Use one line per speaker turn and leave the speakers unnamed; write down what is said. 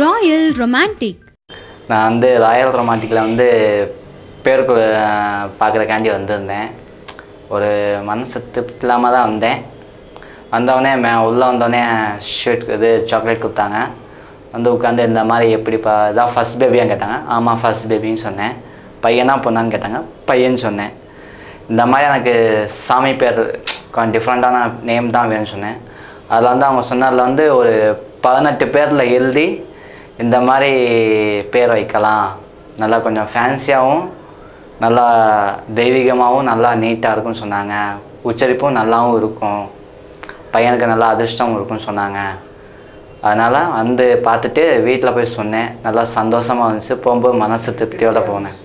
Royal romantic
நான் வந்து Royal ரொமான்டிக்கில் வந்து பேருக்கு பார்க்குறக்காண்டி வந்திருந்தேன். ஒரு மனசு திருப்தி இல்லாமல் தான் வந்தேன். வந்தவொடனே மே உள்ளே வந்தோடனே ஷர்ட் இது சாக்லேட் கொடுத்தாங்க. வந்து உட்காந்து இந்த மாதிரி எப்படிப்பா இதான் ஃபஸ்ட் பேபியான்னு கேட்டாங்க. ஆமாம் ஃபஸ்ட் பேபின்னு சொன்னேன். பையனா பொண்ணான்னு கேட்டாங்க. பையன் சொன்னேன். இந்த மாதிரி எனக்கு சாமி பேர் கொஞ்சம் டிஃப்ரெண்ட்டான நேம் தான் வேணும்னு சொன்னேன். அதில் வந்து அவங்க சொன்னதில் வந்து ஒரு பதினெட்டு பேரில் எழுதி இந்த மாதிரி பேர் வைக்கலாம். நல்லா கொஞ்சம் ஃபேன்சியாகவும் நல்லா தெய்வீகமாகவும் நல்லா நீட்டாக இருக்கும்னு சொன்னாங்க. உச்சரிப்பும் நல்லாவும் இருக்கும். பையனுக்கு நல்லா அதிர்ஷ்டமும் இருக்கும்னு சொன்னாங்க. அதனால் வந்து பார்த்துட்டு வீட்டில் போய் சொன்னேன். நல்லா சந்தோஷமாக இருந்துச்சு. போகும்போது மனசு திருப்தியோடு போனேன்.